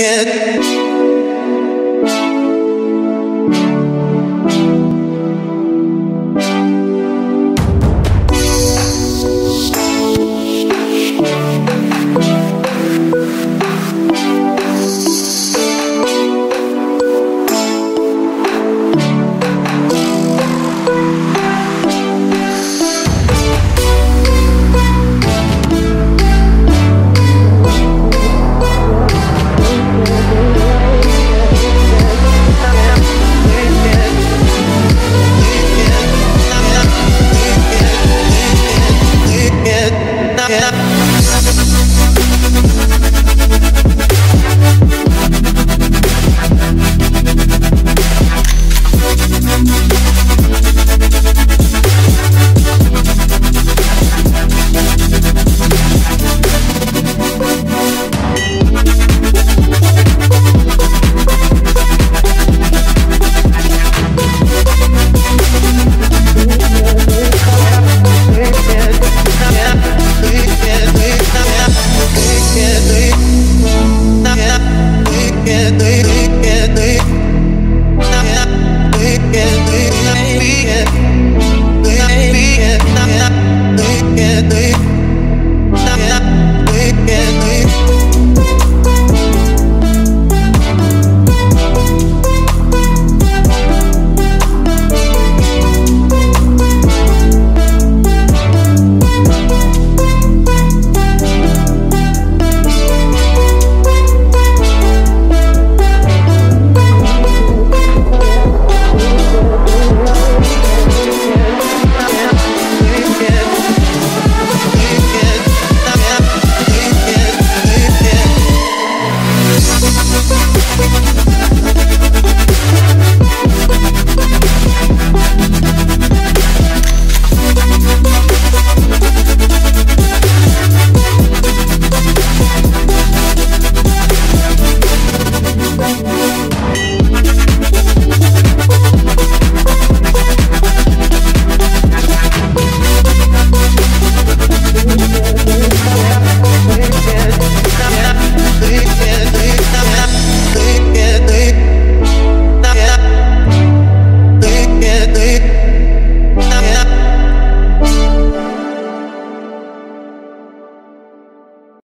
it yeah.